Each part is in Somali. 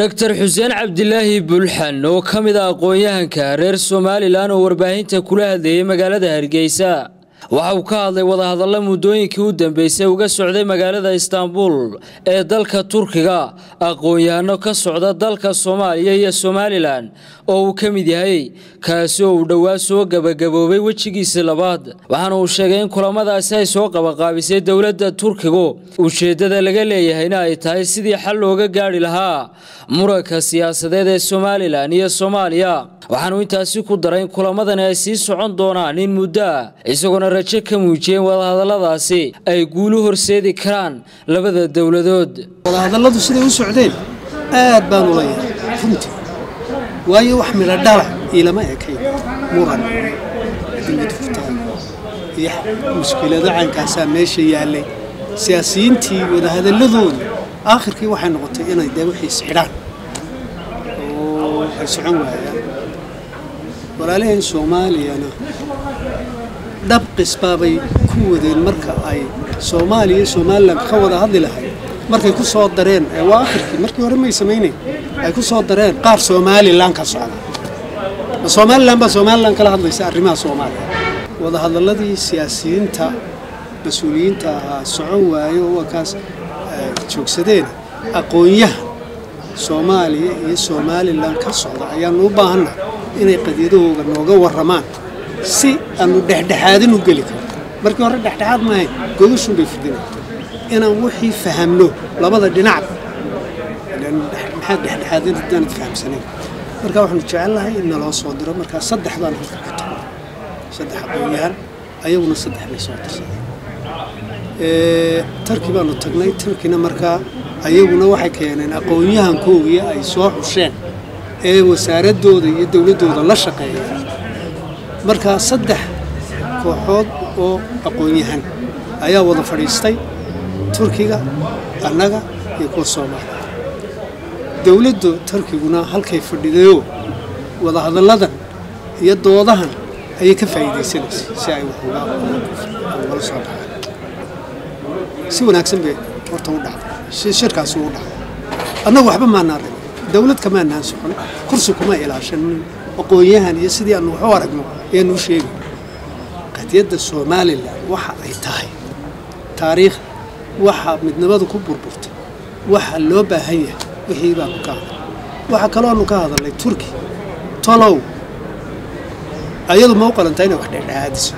dhaktar xuseen cabdilaahi bulxan oo ka mid a aqoon-yahanka reer somalilan oo warbaahinta kula hadleeyey magaalada hargeysa waxa uu ka hadlay wadahadalla muddooyinkii u dambeysay uga socday magaalada istaanbul ee dalka turkiga. Aqoon-yahano ka socda dalka soomaaliya iyo somalilan oo uu ka mid yahay kaasi oo uu dhowaa soo gabagaboobay wejigiisii labaad. Waxaana uu sheegay in kulamadaasi ay soo qabaqaabisay dowladda turkigu. Ujeeddada laga leeyahayna ay tahay sidii xal looga gaadhi lahaa. Muranka siyaasadeed ee somalilan iyo soomaaliya waxaanu intaasi ku daray in kulamadani ay sii socon doonaan in muddo ah isagoona rajo ka muujiyeen wadahadalladaasi ay guulu horseedi karaan labada dowladood. Wadahadalladu siday u socdeen aad baan ula yahay runtii. Waayo wax midho dhala ekayn muran iyo mushkilado caynkaasaa meesha yaallay. Siyaasiyiintii wadahadalladooda aakhirkii waxay noqotay inay dee wixii isxidhaan oo ay socon waayaan walaalaheen soomaaliyana dhabqis baabay ku wadeen marka ay soomaaliya somalilan ka wada hadli lahayd. Markay ku soo dareen ee waa akhirkii markii hore may samaynayn ay ku soo dareen qaar somalilan ka socda. Ma somalilan baa somalilan kala hadlaysa arrimaha soomaaliya. Wadahadalladii siyaasiyiinta mas'uuliyiinta ahaa socon waayo kaas joogsadeen aqoon-yahan soomaaliya iyo somalilan ka socda ayaanu u baahannahay inay qadiyadahooga nooga warramaan si aanu dhexdhexaadin u geli karo markii hore dhexdhexaad maahayn godashun bay fidinay. Inaan wixii fahamno labada dhinacba maxaad dhexdhexaadin haddaanad fahamsanayn marka waxaanu jecelnahay in naloo soo diro markaa saddex baan halka ku tagnay saddex aqoon-yahan ayaguna saddex bay soo dirsadeen tarki baanu tagnay tarkina markaa ayaguna waxay keeneen aqoon-yahankoogii ay soo xusheen ee wasaaradooda iyo dowladdooda la shaqeeya markaa saddex kooxood oo aqoon-yahan ayaa wada fadhiistay turkiga annaga iyo kuwa soomaaliya. Dowladda turkiguna halkay fadhidayoo wadahadalladan iyo doodahan ayay ka faa'iidaysanaysay si ay wax ugala soo dhacaan si wanaagsan bay horta u dhacday. Si shirkaasi u dhacday. Annagu waxba maanaa dhigin dowlad kamaanaan socon kursi kuma ilaashanin aqoon-yahan iyo sidii aanu wax u aragno ayaanuu sheegay qadiyadda somalilan waxa ay tahay taariikh waxa midnimadu ku burburtay waxa loo baahan yahay wixii baanu ka hadalay. Waxaa kalooanu ka hadalnay turki tolow. Ayadu ma u qalantaa inay wax dhexdhexaadiso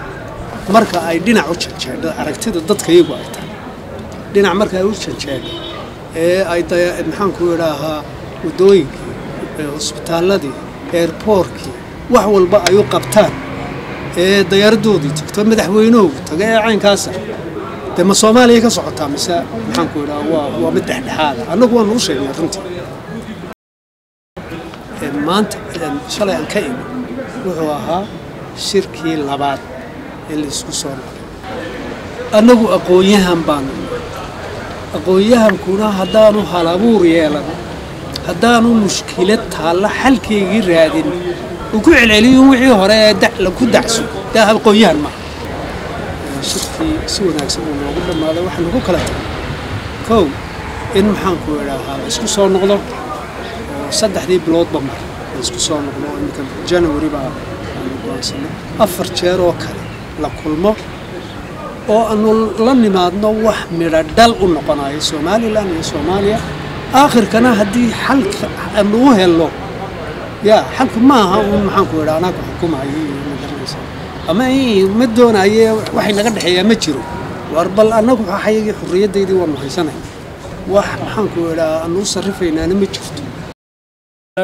marka ay dhinac u janjeedho aragtida dadka iyagu ay tahay dhinac marka ay u janjeedho ee ay maxaanku idhaahaa waddooyinkii hosbitaalladii eerboorkii wax walba ay u qabtaan ee dayaaraddoodii tagto madaxweynahoogu taga ee caynkaasa dee ma soomaaliya ka socotaa mise maxaanku idhaha waa mid dhexdhexaada annagu waanu u sheegnay runtii. Maanta shalay aan ka imi wuxuu ahaa shirkii labaad ee laysku soo noqday annagu aqoon-yahan baanu أقويهم كنا هدانو حلابور يعلم هدانو مشكلة هلا حل كي غير هادين وكل عليه وعي هراء دح لكو دحسو ده القويهم ما شفتي سوى ناقص من موجود ما ذا واحد هو كله كو إن محن كورا هذا اسكو صار نقدر صدق دي بلوت بمر اسكو صار نقدر يمكن جانوري بقى أفرشير وكله لكل مر la nimaadno wax midho dhal u noqonayo somalilan iyo soomaaliya aakhirkana haddii xalka aanu u helno yaa xalku ma aha uun maxaanku idhaa anaaka xukumayo iyo magaranaysa ama ma doonaye waxay naga dhexeeyaa ma jiro war bal annagu xayagii xurriyaddaydii waanu haysanay wax maxaanku idhaa aanu u sarrifaynaana ma jirto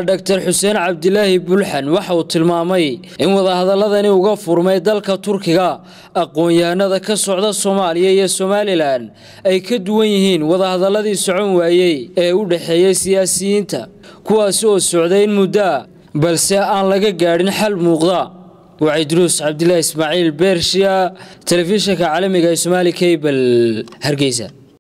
dhaktar xuseen cabdilaahi bulxan waxa uu tilmaamay in wadahadaladani uga furmay dalka turkiga aqoon-yahanada ka socda soomaaliya iyo somalilan ay ka duwan yihiin wadahadaladii socon waayey ee u dhexeeyey siyaasiyiinta kuwaasi oo socday in muddoa balse aan laga gaadhin xal muuqda. Waa cidruus cabdilaahi ismaaciil beershiya telefishinka caalamiga ee somaali kabel hargeysa